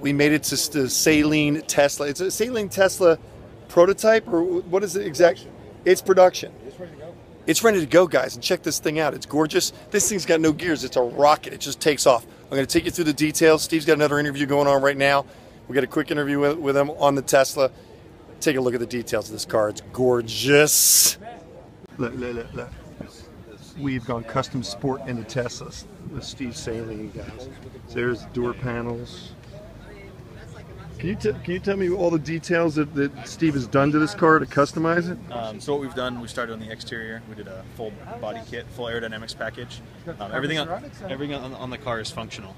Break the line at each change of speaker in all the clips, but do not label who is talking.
We made it to the Saleen Tesla. It's a Saleen Tesla prototype, or what is it exactly? It's production.
It's ready to go.
It's ready to go, guys, and check this thing out. It's gorgeous. This thing's got no gears. It's a rocket. It just takes off. I'm going to take you through the details. Steve's got another interview going on right now. We got a quick interview with, with him on the Tesla. Take a look at the details of this car. It's gorgeous. Look, look, look, look. We've gone custom sport into Teslas with Steve Saleen, guys. So there's door panels. Can you, t- can you tell me all the details that, that Steve has done to this car to customize it?
Um, so what we've done, we started on the exterior. We did a full body kit, full aerodynamics package. Um, everything on, everything on, on the car is functional.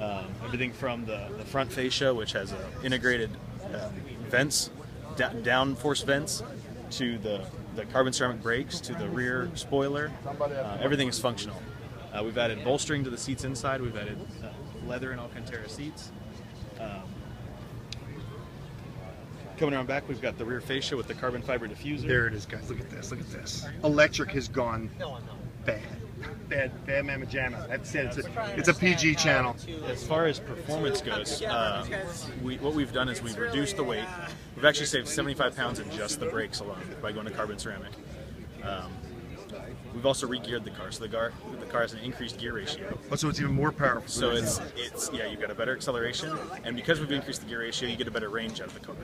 Um, everything from the, the front fascia, which has a integrated uh, vents, da- down force vents, to the, the carbon ceramic brakes, to the rear spoiler. Uh, everything is functional. Uh, we've added bolstering to the seats inside. We've added uh, leather and Alcantara seats. Um, Coming around back, we've got the rear fascia with the carbon fiber diffuser.
There it is, guys. Look at this. Look at this. Electric has gone bad. Bad, bad mamma jamma. That's it. It's a, it's a PG channel.
As far as performance goes, uh, we, what we've done is we've reduced the weight. We've actually saved 75 pounds in just the brakes alone by going to carbon ceramic. Um, we've also re-geared the car, so the car the car has an increased gear ratio.
Oh, so it's even more powerful.
So it's it's yeah, you've got a better acceleration, and because we've increased the gear ratio, you get a better range out of the car.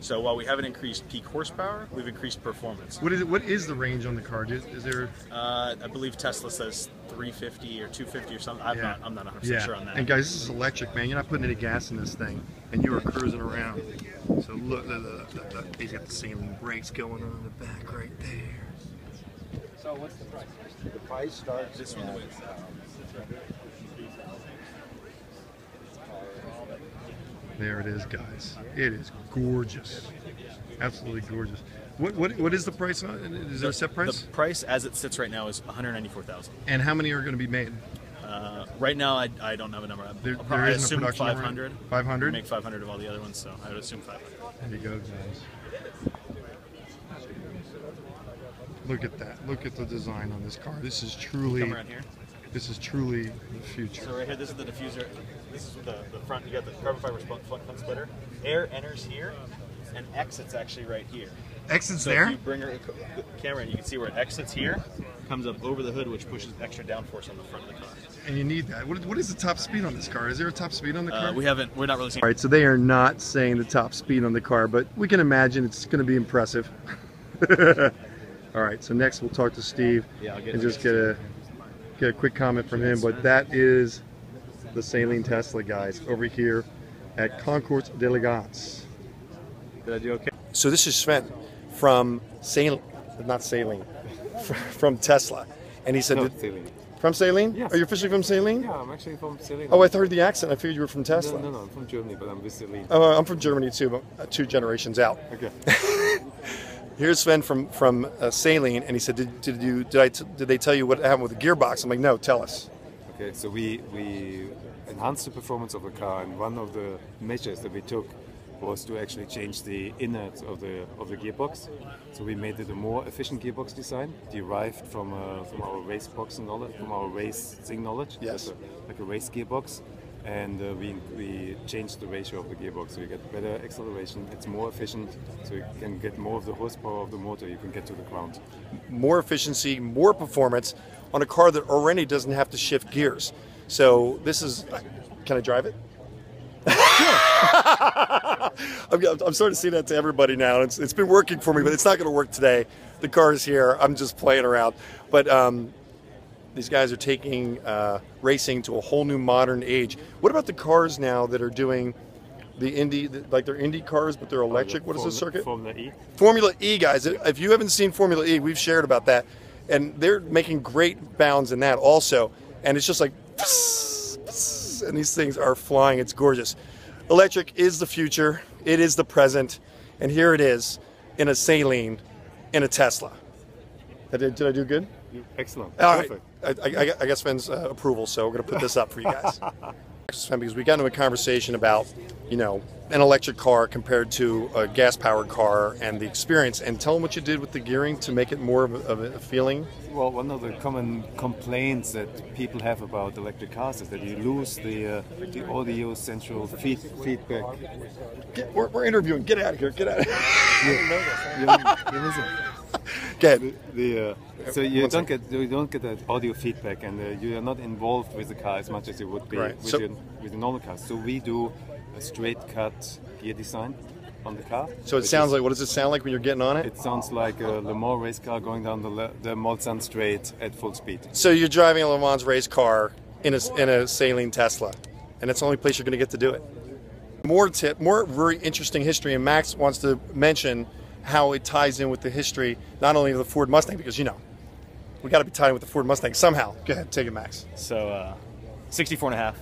So while we haven't increased peak horsepower, we've increased performance.
What is it? What is the range on the car? Is, is there?
Uh, I believe Tesla says 350 or 250 or something. I'm
Yeah.
not I'm not 100
Yeah.
percent sure on that.
And guys, this is electric, man. You're not putting any gas in this thing, and you are cruising around. So look, look, look, look, look. he's got the Saleen brakes going on in the back right there.
So what's the price? The price starts
This one,
at,
wait.
There it is, guys. It is gorgeous. Absolutely gorgeous. What what what is the price on it? Is there a set price?
The price as it sits right now is 194,000.
And how many are going to be made?
Uh, right now, I, I don't have a number. I,
There-
I'll
there
probably
a
assume
production number?
500.
500?
Make 500 of all the other ones, so I would assume 500.
There you go, guys. Look at that. Look at the design on this car. This is truly
Come around here.
This is truly the future.
So right here, this is the diffuser. This is the, the front. You got the carbon fiber front, front splitter. Air enters here, and exits actually right here.
Exits
So if
there?
you bring her, the camera in, you can see where it exits here, comes up over the hood, which pushes extra downforce on the front of the car.
And you need that. What, what is the top speed on this car? Is there a top speed on the car?
Uh, we haven't. We're not really seeing.
All right, so they are not saying the top speed on the car, but we can imagine it's going to be impressive. All right, so next we'll talk to Steve
Yeah, I'll get-
and just get a get a quick comment from him. But that is the Saleen Tesla guys over here at Concours d'Elegance.
Did I do okay?
So this is Sven from Saleen, not Saleen, from Tesla, and he said
No,
that-
Saleen.
from Saleen.
Yes.
Are you officially from Saleen?
Yeah, I'm actually from Saleen.
Oh, I heard the accent. I figured you were from Tesla.
No, no, no, I'm from Germany, but I'm with Saleen.
Oh, I'm from Germany too, but uh, two generations out.
Okay.
Here's Sven from from uh, Saleen, and he said, "Did, did you did I t- did they tell you what happened with the gearbox?" I'm like, "No, tell us."
Okay, so we we enhanced the performance of the car, and one of the measures that we took was to actually change the innards of the of the gearbox. So we made it a more efficient gearbox design, derived from uh, from our race box knowledge, from our racing knowledge.
Yes.
Like a, like a race gearbox. And uh, we, we changed the ratio of the gearbox, so you get better acceleration. It's more efficient, so you can get more of the horsepower of the motor. You can get to the ground.
More efficiency, more performance on a car that already doesn't have to shift gears. So this is. Can I drive it? I'm, I'm starting to see that to everybody now. It's, it's been working for me, but it's not going to work today. The car is here. I'm just playing around. But um, these guys are taking uh, racing to a whole new modern age. What about the cars now that are doing the Indy, like they're Indy cars, but they're electric? What is this circuit?
Formula E.
Formula E, guys. If you haven't seen Formula E, we've shared about that, and they're making great bounds in that also. And it's just like, and these things are flying. It's gorgeous. Electric is the future. It is the present, and here it is, in a Saleen, in a Tesla. Did I do good?
Excellent.
All right.
Perfect.
I, I, I guess Sven's uh, approval, so we're going to put this up for you guys. Sven, because we got into a conversation about, you know, an electric car compared to a gas powered car and the experience. And tell them what you did with the gearing to make it more of a, of a feeling.
Well, one of the common complaints that people have about electric cars is that you lose the uh, the audio central feed, feedback.
Get, we're, we're interviewing. Get out of here. Get out of here.
You, you listen.
Go ahead.
The, uh, so you don't get you don't get that audio feedback, and uh, you are not involved with the car as much as you would be
Right.
with,
So-
your, with a normal car. So we do a straight cut gear design on the car.
So it sounds
is-
like, what does it sound like when you're getting on it?
It sounds like a Le Mans race car going down the, Le- the Mulsanne straight at full speed.
So you're driving a Le Mans race car in a, in a Saleen Tesla, and it's the only place you're going to get to do it. More tip, more very interesting history, and Max wants to mention how it ties in with the history, not only of the Ford Mustang, because you know, we got to be tied in with the Ford Mustang somehow. Go ahead, take it, Max.
So, uh, 64 and a half.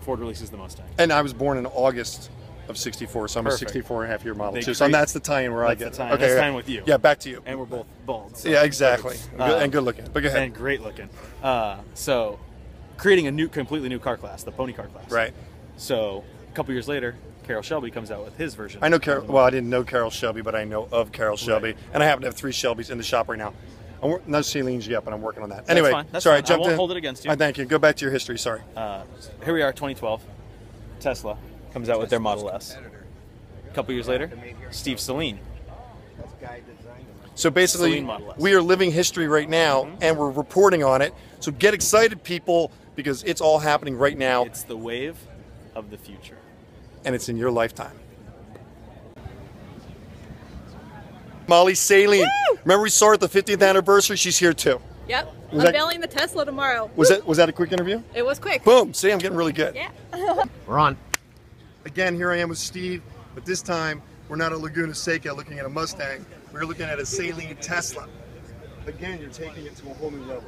Ford releases the Mustang.
And I was born in August of 64, so I'm
Perfect.
a 64 and a half year model
They
too. So that's the tie-in where I
That's
get
the tie-in. That's tying with you.
Yeah, back to you.
And we're both bald. so-
yeah, exactly.
Uh,
and good looking. But go ahead.
and great looking. Uh, so, creating a new, completely new car class, the pony car class.
Right.
So, a couple years later, Carroll Shelby comes out with his version.
I know Carroll. Well, I didn't know Carroll Shelby, but I know of Carroll Shelby, and I happen to have three Shelbys in the shop right now. I'm, no Saleen's yet, but I'm working on that. Anyway,
fine. That's
sorry,
fine. I
jumped
won't
in.
hold it against you.
I thank you. Go back to your history. Sorry.
Uh, here we are, 2012. Tesla comes out with their Model S. A couple years later, Steve Saleen.
That's guy designed them.
So basically,
Saleen Model S.
we are living history right now, and we're reporting on it. So get excited, people, because it's all happening right now,
It's the wave of the future.
And it's in your lifetime. Molly Saleen. Remember we saw her at the 50th anniversary? She's here too.
Yep.
Was that-
Unveiling the Tesla tomorrow.
Was that was that a quick interview?
It was quick.
Boom. See, I'm getting really good.
Yeah.
We're on.
Again, here I am with Steve, but this time we're not at Laguna Seca looking at a Mustang. We're looking at a Saleen Tesla. Again, you're taking it to a whole new level.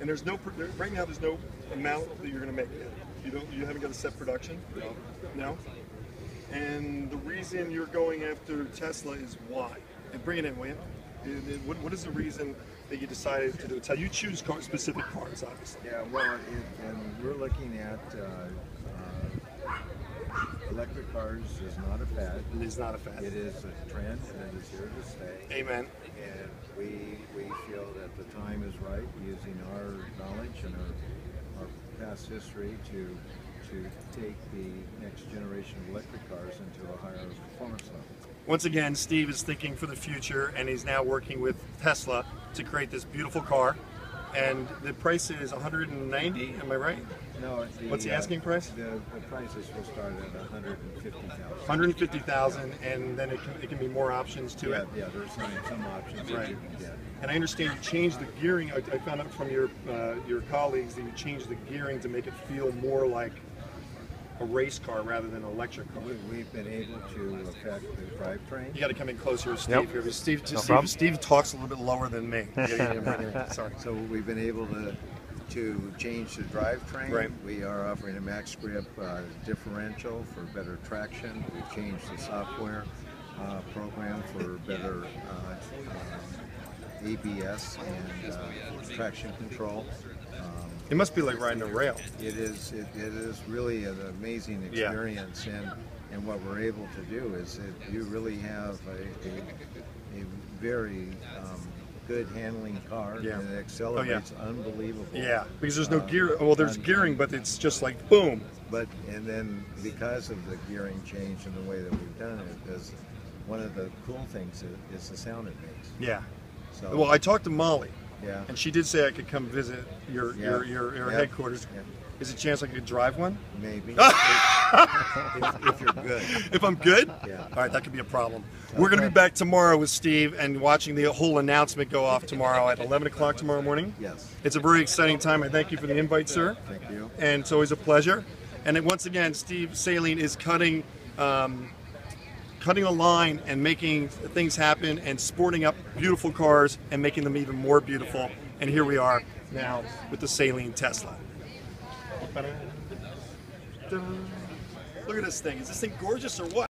And there's no right now. There's no amount that you're going to make yet. You don't. You haven't got a set production. No. No. And the reason you're going after Tesla is why. And bring it in, will you? And- and What, what is the reason that you decided to do it? So you choose car, specific cars, obviously.
Yeah, well, it, and we're looking at uh, uh, electric cars is not a fad.
It is not a fad.
It is a trend and it is here to stay.
Amen.
And we, we feel that the time is right, using our knowledge and our past history to, to take the next generation of electric cars into a higher performance level.
Once again, Steve is thinking for the future, and he's now working with Tesla to create this beautiful car. And the price is 190. Am I right?
No, the,
What's the
uh,
asking price?
The, the prices will start at 150,000.
150,000, and then it can, it can be more options to
Yeah,
it.
yeah, there's some, some options
Right.
that you can get.
And I understand you changed the gearing. I, I found out from your uh, your colleagues that you changed the gearing to make it feel more like a race car rather than an electric car.
We, we've been able to affect the drivetrain.
You got to come in closer with Steve
Yep.
here. because Steve,
No
Steve,
problem.
Steve talks a little bit lower than me. Yeah, yeah, yeah, yeah. Sorry.
So we've been able to to change the drivetrain.
Right.
We are offering a max grip uh, differential for better traction. We've changed the software uh, program for better uh, uh, ABS and uh, traction control. Um,
It must be like riding a rail.
it is it, it is really an amazing
Yeah.
experience and and what we're able to do is that you really have a, a, a very um, good handling car
Yeah.
and it accelerates unbelievable
Yeah, because there's no
Uh,
gear. Well, there's gearing, but it's just like boom.
but and then because of the gearing change and the way that we've done it is one of the cool things is, is the sound it makes
Yeah.
so
Well, I talked to Molly,
yeah
and she did say I could come visit your
Yeah.
your, your, your
Yeah.
headquarters.
Yeah.
Is there a chance I could drive one?
maybe if, if you're good
If I'm good?
Yeah.
All right, that could be a problem. We're going to be back tomorrow with Steve and watching the whole announcement go off tomorrow at 11 o'clock tomorrow morning.
yes
It's a very exciting time. I thank you for the invite, sir.
thank you
and it's always a pleasure. And once again, Steve Saleen is cutting, um, cutting a line and making things happen and sporting up beautiful cars and making them even more beautiful. And here we are now with the Saleen Tesla. Look at this thing. Is this thing gorgeous or what?